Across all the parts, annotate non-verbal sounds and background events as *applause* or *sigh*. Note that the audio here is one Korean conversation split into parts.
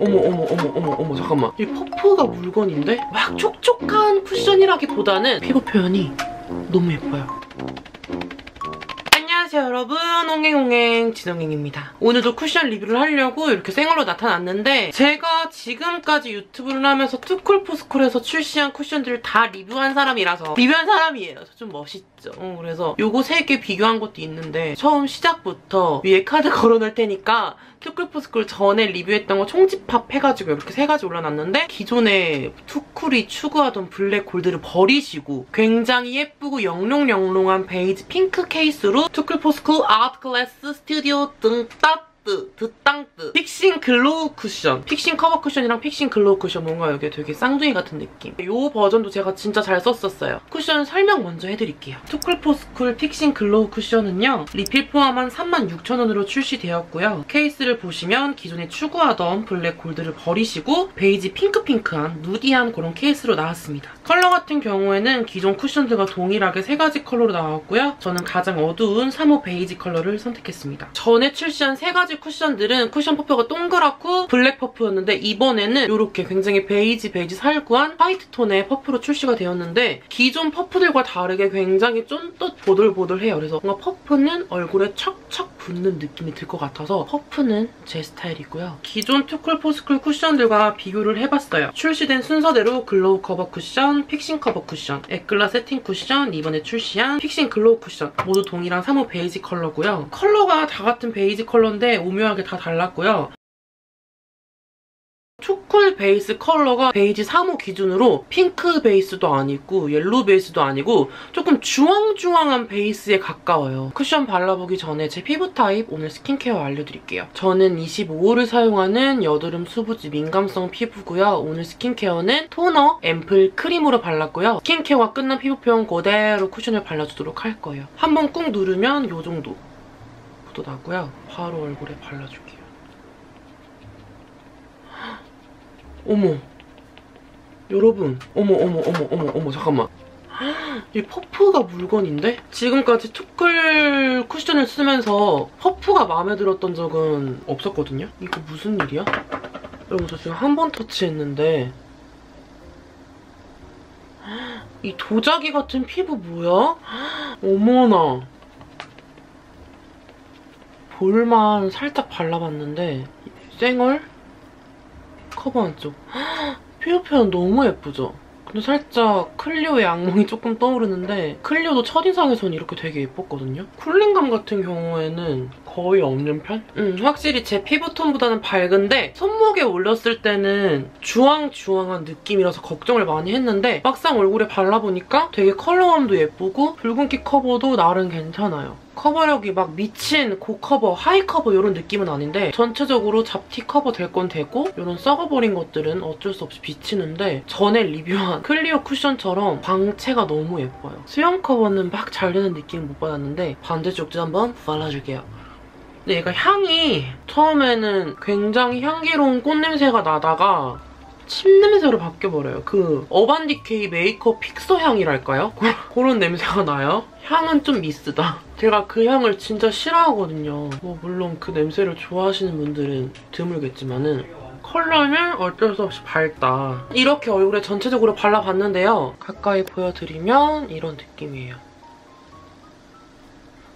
어머 어머 어머 어머 어머 잠깐만. 이 퍼프가 물건인데? 막 촉촉한 쿠션이라기보다는 피부 표현이 너무 예뻐요. 안녕하세요 여러분. 옹행옹행 진홍행입니다. 오늘도 쿠션 리뷰를 하려고 이렇게 생얼로 나타났는데 제가 지금까지 유튜브를 하면서 투쿨포스쿨에서 출시한 쿠션들을 다 리뷰한 사람이라서 리뷰한 사람이에요. 저좀 멋있죠. 어, 그래서 요거 세 개 비교한 것도 있는데 처음 시작부터 위에 카드 *laughs* 걸어놓을 테니까 투쿨포스쿨 전에 리뷰했던 거 총집합 해가지고 이렇게 세 가지 올려놨는데 기존에 투쿨이 추구하던 블랙 골드를 버리시고 굉장히 예쁘고 영롱영롱한 베이지 핑크 케이스로 투쿨포스쿨 아트클래스 스튜디오 등 따 뜨, 드땅뜨 픽싱 글로우 쿠션. 픽싱 커버 쿠션이랑 픽싱 글로우 쿠션 뭔가 여기 되게 쌍둥이 같은 느낌. 이 버전도 제가 진짜 잘 썼었어요. 쿠션 설명 먼저 해드릴게요. 투쿨포스쿨 픽싱 글로우 쿠션은요 리필 포함한 36,000원으로 출시되었고요. 케이스를 보시면 기존에 추구하던 블랙 골드를 버리시고 베이지 핑크핑크한 누디한 그런 케이스로 나왔습니다 컬러 같은 경우에는 기존 쿠션들과 동일하게 세 가지 컬러로 나왔고요 저는 가장 어두운 3호 베이지 컬러를 선택했습니다 전에 출시한 세 가지 쿠션들은 쿠션 퍼프가 동그랗고 블랙 퍼프였는데 이번에는 이렇게 굉장히 베이지 베이지 살구한 화이트 톤의 퍼프로 출시가 되었는데 기존 퍼프들과 다르게 굉장히 쫀득 보들보들해요. 그래서 뭔가 퍼프는 얼굴에 척척 붙는 느낌이 들 것 같아서 퍼프는 제 스타일이고요. 기존 투쿨 포스쿨 쿠션들과 비교를 해봤어요. 출시된 순서대로 글로우 커버 쿠션, 픽싱 커버 쿠션, 에클라 세팅 쿠션, 이번에 출시한 픽싱 글로우 쿠션 모두 동일한 3호 베이지 컬러고요. 컬러가 다 같은 베이지 컬러인데 오묘하게 다 달랐고요. 투쿨 베이스 컬러가 베이지 3호 기준으로 핑크 베이스도 아니고 옐로우 베이스도 아니고 조금 주황주황한 베이스에 가까워요. 쿠션 발라보기 전에 제 피부 타입 오늘 스킨케어 알려드릴게요. 저는 25호를 사용하는 여드름 수부지 민감성 피부고요. 오늘 스킨케어는 토너, 앰플, 크림으로 발랐고요. 스킨케어가 끝난 피부 표현 그대로 쿠션을 발라주도록 할 거예요. 한번 꾹 누르면 이 정도 묻어나고요. 바로 얼굴에 발라줄게요. 어머 여러분 어머 어머 어머 어머 어머 잠깐만 이 퍼프가 물건인데? 지금까지 투쿨 쿠션을 쓰면서 퍼프가 마음에 들었던 적은 없었거든요? 이거 무슨 일이야? 여러분 저 지금 한 번 터치했는데 이 도자기 같은 피부 뭐야? 어머나 볼만 살짝 발라봤는데 쌩얼? 커버 안쪽. 피부 표현 너무 예쁘죠? 근데 살짝 클리오의 악몽이 조금 떠오르는데 클리오도 첫인상에선 이렇게 되게 예뻤거든요? cooling감 같은 경우에는 거의 없는 편? 음, 확실히 제 피부톤보다는 밝은데 손목에 올렸을 때는 주황주황한 느낌이라서 걱정을 많이 했는데 막상 얼굴에 발라보니까 되게 컬러감도 예쁘고 붉은기 커버도 나름 괜찮아요. 커버력이 막 미친 고커버, high cover 이런 느낌은 아닌데 전체적으로 잡티 커버 될 건 되고 이런 썩어버린 것들은 어쩔 수 없이 비치는데 전에 리뷰한 클리오 쿠션처럼 광채가 너무 예뻐요. 수염 커버는 막 잘 되는 느낌 못 받았는데 반대쪽도 한번 발라줄게요. 근데 얘가 향이 처음에는 굉장히 향기로운 꽃냄새가 나다가 침 냄새로 바뀌어버려요. 그 어반디케이 메이크업 픽서 향이랄까요? 그런 냄새가 나요. 향은 좀 미스다. 제가 그 향을 진짜 싫어하거든요. 뭐 물론 그 냄새를 좋아하시는 분들은 드물겠지만은 컬러는 어쩔 수 없이 밝다. 이렇게 얼굴에 전체적으로 발라봤는데요. 가까이 보여드리면 이런 느낌이에요.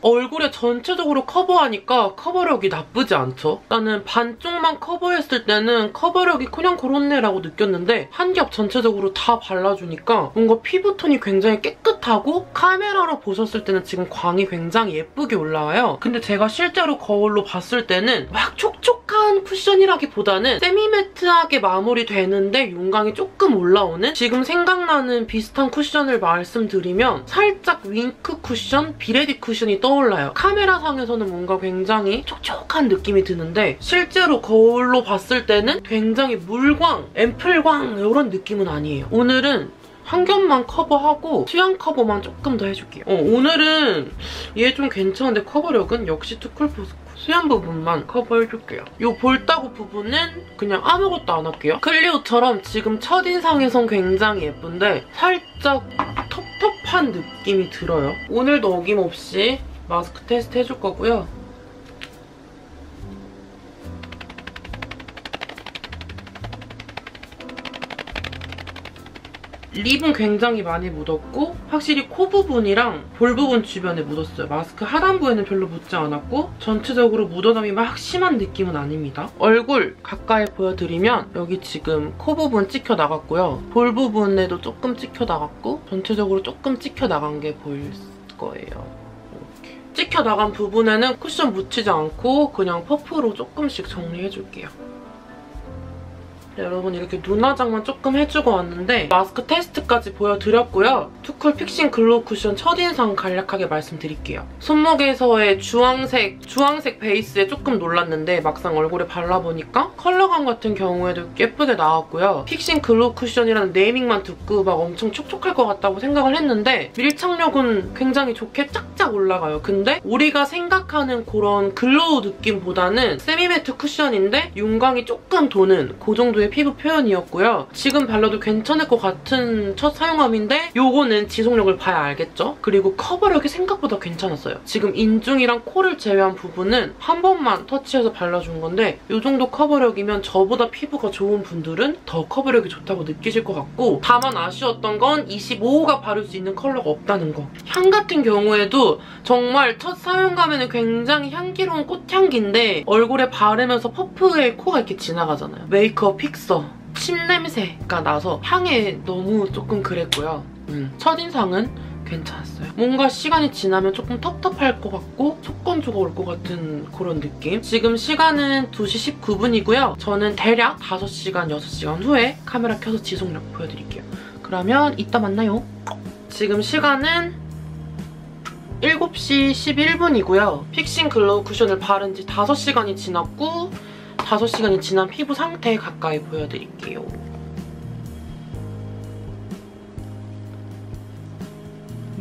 얼굴에 전체적으로 커버하니까 커버력이 나쁘지 않죠? 나는 반쪽만 커버했을 때는 커버력이 그냥 그렇네라고 느꼈는데 한 겹 전체적으로 다 발라주니까 뭔가 피부톤이 굉장히 깨끗하고 카메라로 보셨을 때는 지금 광이 굉장히 예쁘게 올라와요. 근데 제가 실제로 거울로 봤을 때는 막 촉촉한 쿠션이라기보다는 세미매트하게 마무리되는데 윤광이 조금 올라오는 지금 생각나는 비슷한 쿠션을 말씀드리면 살짝 윙크 쿠션, 비레디 쿠션이 떠 올라요. 카메라상에서는 뭔가 굉장히 촉촉한 느낌이 드는데 실제로 거울로 봤을 때는 굉장히 물광, 앰플광 이런 느낌은 아니에요. 오늘은 한 겹만 커버하고 수염 커버만 조금 더 해줄게요. 어, 오늘은 얘 좀 괜찮은데 커버력은 역시 투쿨포스 수염 부분만 커버해줄게요. 이 볼따구 부분은 그냥 아무것도 안 할게요. 클리오처럼 지금 첫인상에선 굉장히 예쁜데 살짝 텁텁한 느낌이 들어요. 오늘도 어김없이 마스크 테스트 해줄 거고요. 립은 굉장히 많이 묻었고 확실히 코 부분이랑 볼 부분 주변에 묻었어요. 마스크 하단부에는 별로 묻지 않았고 전체적으로 묻어남이 막 심한 느낌은 아닙니다. 얼굴 가까이 보여드리면 여기 지금 코 부분 찍혀 나갔고요. 볼 부분에도 조금 찍혀 나갔고 전체적으로 조금 찍혀 나간 게 보일 거예요. 찍혀 나간 부분에는 쿠션 묻히지 않고 그냥 퍼프로 조금씩 정리해줄게요. 네, 여러분 이렇게 눈 화장만 조금 해주고 왔는데 마스크 테스트까지 보여드렸고요. 투쿨 픽싱 글로우 쿠션 첫인상 간략하게 말씀드릴게요. 손목에서의 주황색, 주황색 베이스에 조금 놀랐는데 막상 얼굴에 발라보니까 컬러감 같은 경우에도 예쁘게 나왔고요. 픽싱 글로우 쿠션이라는 naming만 듣고 막 엄청 촉촉할 것 같다고 생각을 했는데 밀착력은 굉장히 좋게 짝짝 올라가요. 근데 우리가 생각하는 그런 glow 느낌보다는 semi matte 쿠션인데 윤광이 조금 도는 그 정도의 피부 표현이었고요. 지금 발라도 괜찮을 것 같은 첫 사용감인데 요거는 지속력을 봐야 알겠죠? 그리고 커버력이 생각보다 괜찮았어요. 지금 인중이랑 코를 제외한 부분은 한 번만 터치해서 발라준 건데 이 정도 커버력이면 저보다 피부가 좋은 분들은 더 커버력이 좋다고 느끼실 것 같고 다만 아쉬웠던 건 25호가 바를 수 있는 컬러가 없다는 거. 향 같은 경우에도 정말 첫 사용감에는 굉장히 향기로운 꽃향기인데 얼굴에 바르면서 퍼프에 코가 이렇게 지나가잖아요. 메이크업 픽 서. 침 냄새가 나서 향에 너무 조금 그랬고요. 음, 첫인상은 괜찮았어요. 뭔가 시간이 지나면 조금 텁텁할 것 같고 속건조가 올 것 같은 그런 느낌. 지금 시간은 2시 19분이고요. 저는 대략 5시간, 6시간 후에 카메라 켜서 지속력 보여드릴게요. 그러면 이따 만나요. 지금 시간은 7시 11분이고요. 픽싱 글로우 쿠션을 바른 지 5시간이 지났고 5시간이 지난 피부 상태 가까이 보여드릴게요.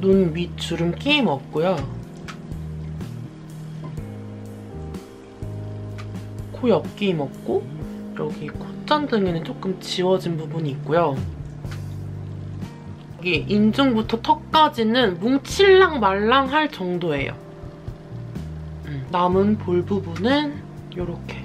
눈 밑 주름 끼임 없고요. 코 옆 끼임 없고 여기 콧잔등에는 조금 지워진 부분이 있고요. 여기 인중부터 턱까지는 뭉칠랑 말랑할 정도예요. 음, 남은 볼 부분은 이렇게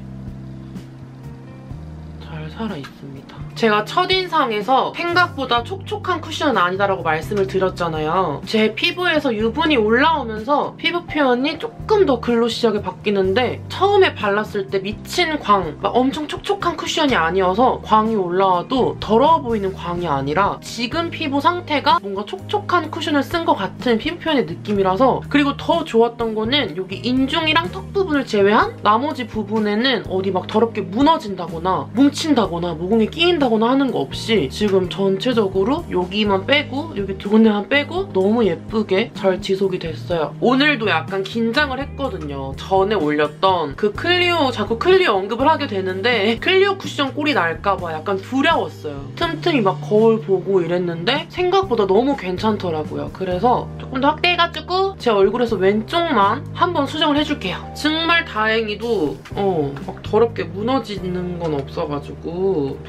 잘 살아있습니다. 제가 첫인상에서 생각보다 촉촉한 쿠션은 아니다라고 말씀을 드렸잖아요. 제 피부에서 유분이 올라오면서 피부 표현이 조금 더 글로시하게 바뀌는데 처음에 발랐을 때 미친 광, 막 엄청 촉촉한 쿠션이 아니어서 광이 올라와도 더러워 보이는 광이 아니라 지금 피부 상태가 뭔가 촉촉한 쿠션을 쓴 것 같은 피부 표현의 느낌이라서 그리고 더 좋았던 거는 여기 인중이랑 턱 부분을 제외한 나머지 부분에는 어디 막 더럽게 무너진다거나 뭉 친다거나 모공에 끼인다거나 하는 거 없이 지금 전체적으로 여기만 빼고 여기 두 군데만 빼고 너무 예쁘게 잘 지속이 됐어요. 오늘도 약간 긴장을 했거든요. 전에 올렸던 그 클리오 자꾸 클리오 언급을 하게 되는데 클리오 쿠션 꼴이 날까봐 약간 두려웠어요. 틈틈이 막 거울 보고 이랬는데 생각보다 너무 괜찮더라고요. 그래서 조금 더 확대해가지고 제 얼굴에서 왼쪽만 한번 수정을 해줄게요. 정말 다행히도 어, 막 더럽게 무너지는 건 없어가지고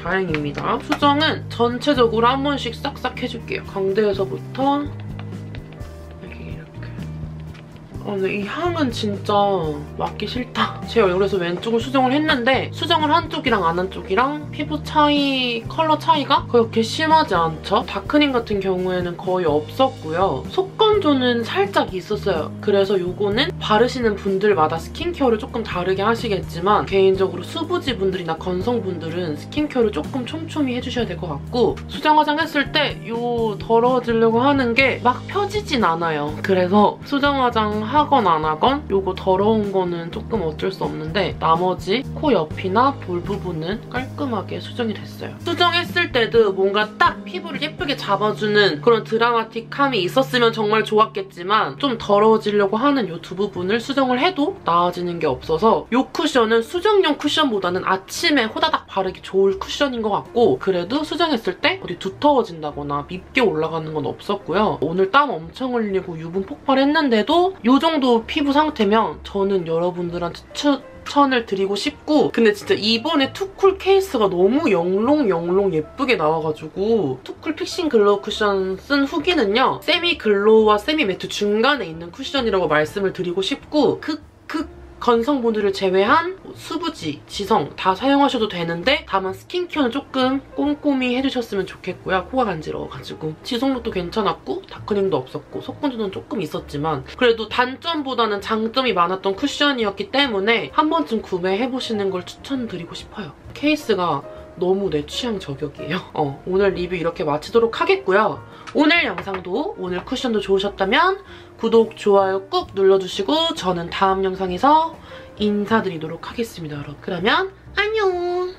다행입니다. 수정은 전체적으로 한 번씩 싹싹 해줄게요. 광대에서부터 아, 근데 이 향은 진짜 맡기 싫다. 제 얼굴에서 왼쪽을 수정을 했는데 수정을 한 쪽이랑 안 한 쪽이랑 피부 차이, 컬러 차이가 그렇게 심하지 않죠? 다크닝 같은 경우에는 거의 없었고요. 속건조는 살짝 있었어요. 그래서 이거는 바르시는 분들마다 스킨케어를 조금 다르게 하시겠지만 개인적으로 수부지 분들이나 건성분들은 스킨케어를 조금 촘촘히 해주셔야 될 것 같고 수정 화장 했을 때이 더러워지려고 하는 게 막 펴지진 않아요. 그래서 수정 화장 하건 안 하건 이거 더러운 거는 조금 어쩔 수 없는데 나머지 코 옆이나 볼 부분은 깔끔하게 수정이 됐어요. 수정했을 때도 뭔가 딱 피부를 예쁘게 잡아주는 그런 드라마틱함이 있었으면 정말 좋았겠지만 좀 더러워지려고 하는 이두 부분을 수정을 해도 나아지는 게 없어서 이 쿠션은 수정용 쿠션보다는 아침에 호다닥 바르기 좋을 쿠션인 것 같고 그래도 수정했을 때 어디 두터워진다거나 밉게 올라가는 건 없었고요. 오늘 땀 엄청 흘리고 유분 폭발했는데도 이정 도 피부 상태면 저는 여러분들한테 추, 추천을 드리고 싶고 근데 진짜 이번에 투쿨 케이스가 너무 영롱영롱 예쁘게 나와가지고 투쿨 픽싱 글로우 쿠션 쓴 후기는요 semi glow와 semi matte 중간에 있는 쿠션이라고 말씀을 드리고 싶고 그, 그 건성분들을 제외한 수부지, 지성 다 사용하셔도 되는데 다만 스킨케어는 조금 꼼꼼히 해주셨으면 좋겠고요. 코가 간지러워가지고. 지속력도 괜찮았고 darkening도 없었고 속건조는 조금 있었지만 그래도 단점보다는 장점이 많았던 쿠션이었기 때문에 한 번쯤 구매해보시는 걸 추천드리고 싶어요. 케이스가 너무 내 취향 저격이에요. *laughs* 어, 오늘 리뷰 이렇게 마치도록 하겠고요. 오늘 영상도 오늘 쿠션도 좋으셨다면 구독, 좋아요 꾹 눌러주시고 저는 다음 영상에서 인사드리도록 하겠습니다, 여러분. 그러면 안녕!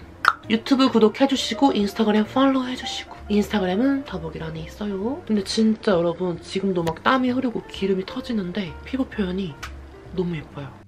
유튜브 구독해주시고 인스타그램 팔로우 해주시고 인스타그램은 더보기란에 있어요. 근데 진짜 여러분 지금도 막 땀이 흐르고 기름이 터지는데 피부 표현이 너무 예뻐요.